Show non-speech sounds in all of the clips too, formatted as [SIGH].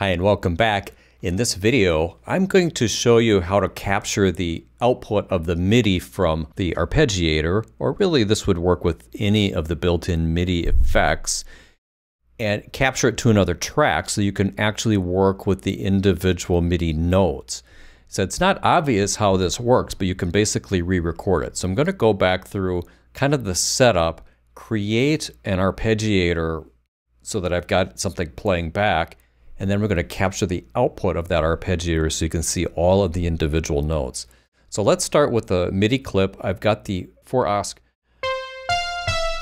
Hi and welcome back. In this video, I'm going to show you how to capture the output of the MIDI from the arpeggiator, or really this would work with any of the built-in MIDI effects, and capture it to another track so you can actually work with the individual MIDI notes. So it's not obvious how this works, but you can basically re-record it. So I'm going to go back through kind of the setup, create an arpeggiator so that I've got something playing back, and then we're going to capture the output of that arpeggiator so you can see all of the individual notes. So let's start with the MIDI clip. I've got the 4OSC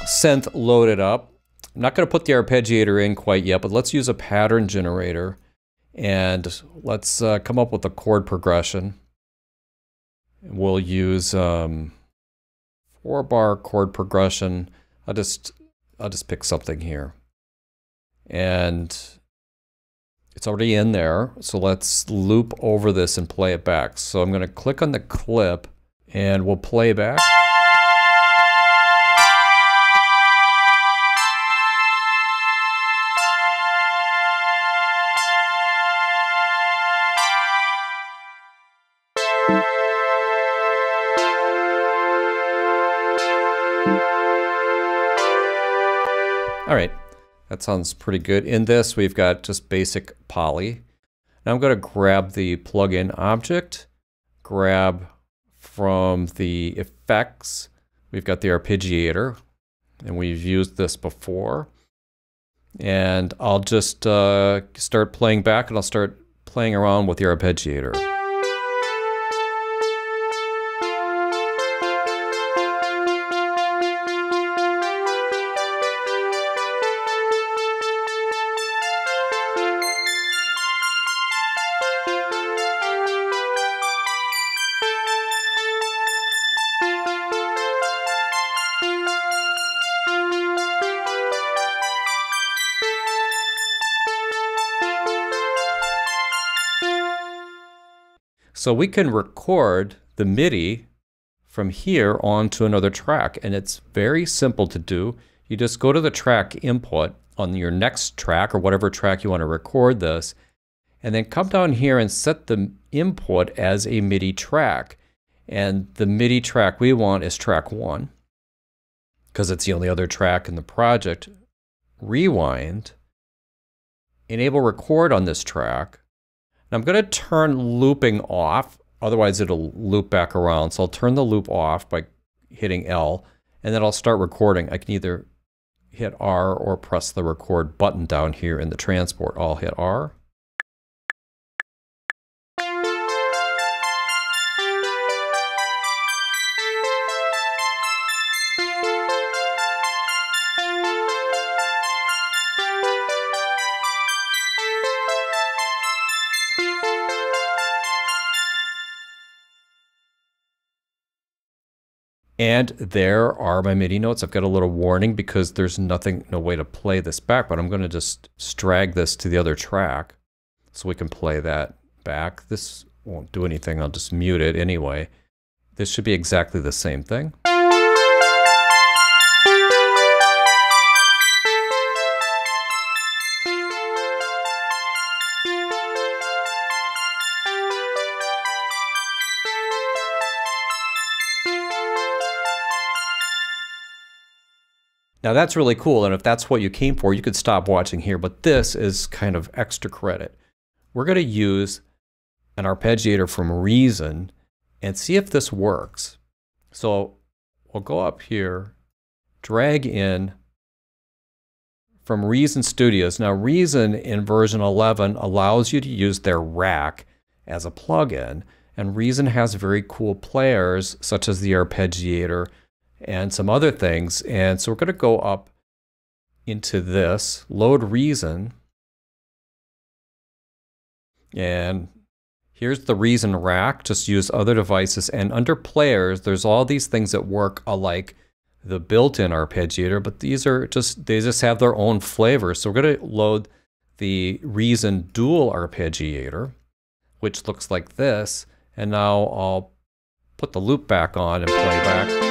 synth loaded up. I'm not going to put the arpeggiator in quite yet, but let's use a pattern generator and let's uh, come up with a chord progression. We'll use um, four bar chord progression. I'll just I'll just pick something here. And it's already in there. So let's loop over this and play it back. So I'm going to click on the clip and we'll play back. All right, that sounds pretty good. In this, we've got just basic poly. Now I'm going to grab the plugin object, grab from the effects, we've got the arpeggiator, and we've used this before. And I'll just uh, start playing back and I'll start playing around with the arpeggiator. So we can record the MIDI from here onto another track, and it's very simple to do. You just go to the track input on your next track or whatever track you want to record this, and then come down here and set the input as a MIDI track. And the MIDI track we want is track one, because it's the only other track in the project. Rewind, enable record on this track, now I'm going to turn looping off, otherwise it'll loop back around. So I'll turn the loop off by hitting L, and then I'll start recording. I can either hit R or press the record button down here in the transport. I'll hit R. And there are my MIDI notes. I've got a little warning because there's nothing, no way to play this back, but I'm going to just drag this to the other track so we can play that back. This won't do anything. I'll just mute it anyway. This should be exactly the same thing. Now that's really cool, and if that's what you came for, you could stop watching here, but this is kind of extra credit. We're going to use an arpeggiator from Reason and see if this works. So we'll go up here, drag in from Reason Studios. Now Reason in version 11 allows you to use their rack as a plugin, and Reason has very cool players such as the arpeggiator, and some other things. And so we're going to go up into this, load reason. And here's the reason rack, just use other devices. And under players, there's all these things that work alike the built-in arpeggiator, but these are just, they just have their own flavor. So we're going to load the Reason dual arpeggiator, which looks like this. And now I'll put the loop back on and play back.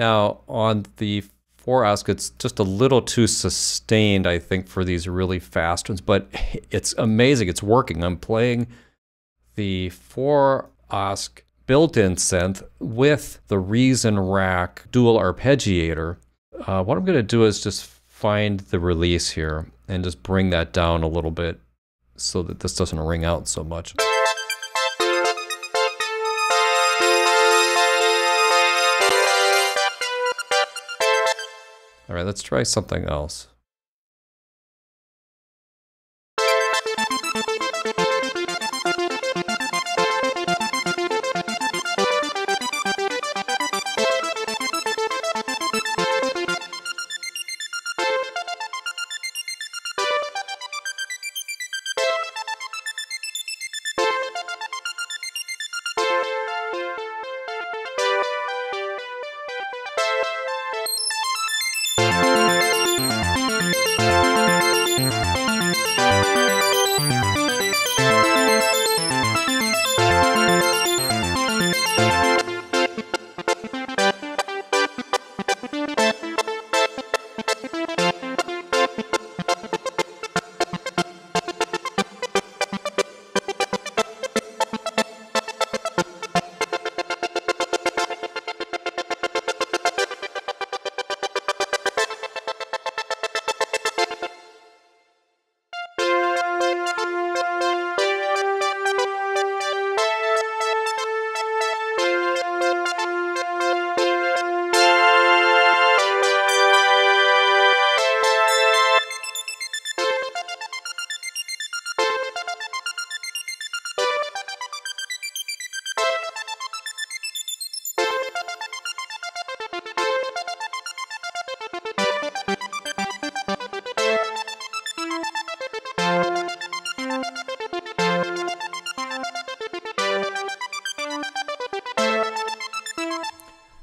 Now on the 4OSC, it's just a little too sustained, I think, for these really fast ones, but [LAUGHS] it's amazing. It's working. I'm playing the 4OSC built-in synth with the Reason Rack dual arpeggiator. Uh, what I'm going to do is just find the release here and just bring that down a little bit so that this doesn't ring out so much. All right, let's try something else.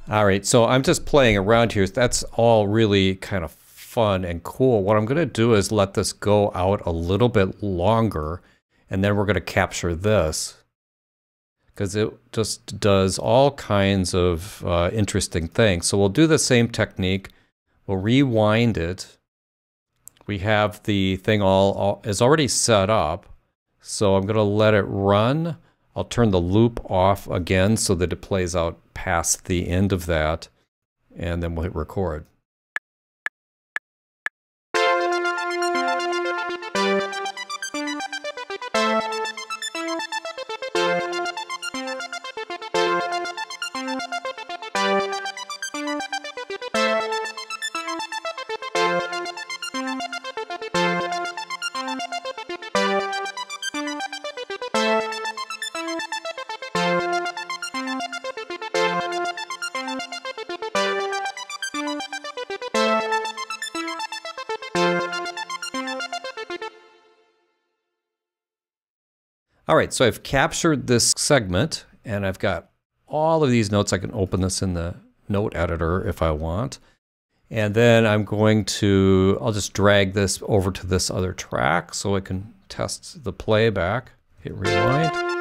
All right, so I'm just playing around here. That's all really kind of fun and cool. What I'm going to do is let this go out a little bit longer, and then we're going to capture this because it just does all kinds of uh, interesting things. So we'll do the same technique. We'll rewind it. We have the thing all, all is already set up. So I'm going to let it run. I'll turn the loop off again so that it plays out past the end of that, and then we'll hit record. All right, so I've captured this segment and I've got all of these notes. I can open this in the note editor if I want. And then I'm going to, I'll just drag this over to this other track so I can test the playback. Hit rewind.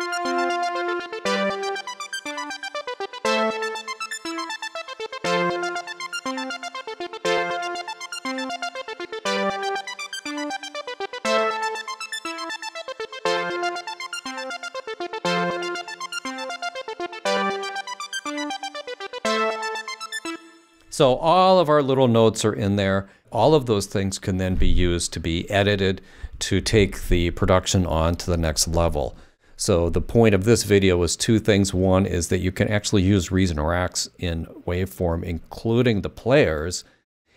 So all of our little notes are in there. All of those things can then be used to be edited to take the production on to the next level. So the point of this video is two things. One is that you can actually use Reason or Racks in waveform, including the players,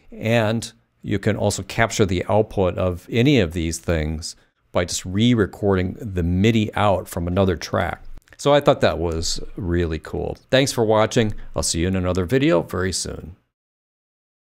and you can also capture the output of any of these things by just re-recording the MIDI out from another track. So I thought that was really cool. Thanks for watching. I'll see you in another video very soon.